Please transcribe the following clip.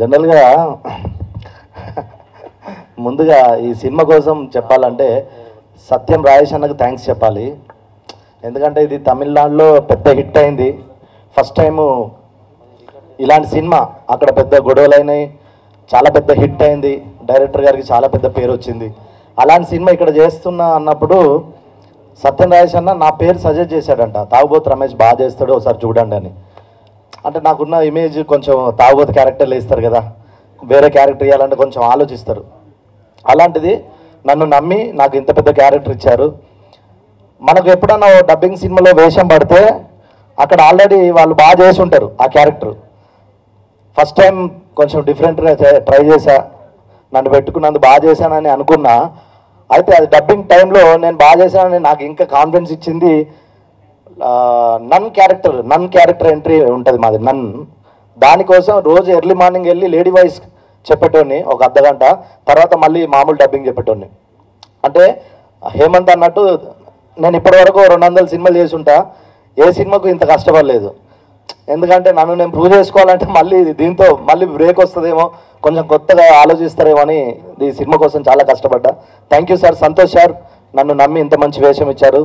జనరల్గా ముందుగా ఈ సినిమా కోసం చెప్పాలంటే సత్యం రాజేష్ అన్నకు థ్యాంక్స్ చెప్పాలి. ఎందుకంటే ఇది తమిళనాడులో పెద్ద హిట్ అయింది. ఫస్ట్ టైము ఇలాంటి సినిమా అక్కడ పెద్ద గొడవలు అయినాయి చాలా పెద్ద హిట్ అయింది. డైరెక్టర్ గారికి చాలా పెద్ద పేరు వచ్చింది. అలాంటి సినిమా ఇక్కడ చేస్తున్నా అన్నప్పుడు సత్యం రాజేష్ అన్న నా పేరు సజెస్ట్ చేశాడంట. తాగుబోతు రమేష్ బాగా చేస్తాడు ఒకసారి చూడండి అని. అంటే నాకున్న ఇమేజ్ కొంచెం తాగుబోతు క్యారెక్టర్లు వేస్తారు కదా. వేరే క్యారెక్టర్ ఇవ్వాలంటే కొంచెం ఆలోచిస్తారు. అలాంటిది నన్ను నమ్మి నాకు ఇంత పెద్ద క్యారెక్టర్ ఇచ్చారు. మనకు ఎప్పుడన్నా డబ్బింగ్ సినిమాలో వేషం పడితే అక్కడ ఆల్రెడీ వాళ్ళు బాగా చేసి ఉంటారు ఆ క్యారెక్టర్ ఫస్ట్ టైం కొంచెం డిఫరెంట్గా ట్రై చేశా. నన్ను పెట్టుకున్నందుకు బాగా చేశానని అనుకున్నా. అయితే అది డబ్బింగ్ టైంలో నేను బాగా చేశానని నాకు ఇంకా కాన్ఫిడెన్స్ ఇచ్చింది nun character nun character entry ఉంటుంది మాది నన్. దానికోసం రోజు ఎర్లీ మార్నింగ్ వెళ్ళి లేడీ వాయిస్ చెప్పేటోని ఒక అర్ధ గంట తర్వాత మళ్ళీ మామూలు డబ్బింగ్ చెప్పేటోని అంటే హేమంత్ అన్నట్టు నేను ఇప్పటివరకు రెండు వందల సినిమాలు చేసుంటా ఏ సినిమాకు ఇంత కష్టపడలేదు. ఎందుకంటే నన్ను నేను ప్రూవ్ చేసుకోవాలంటే మళ్ళీ దీంతో మళ్ళీ బ్రేక్ వస్తుందేమో కొంచెం కొత్తగా ఆలోచిస్తారేమో అని ఈ సినిమా కోసం చాలా కష్టపడ్డా. Thank you sir Santosh sir నన్ను నమ్మి ఇంత మంచి వేషం ఇచ్చారు.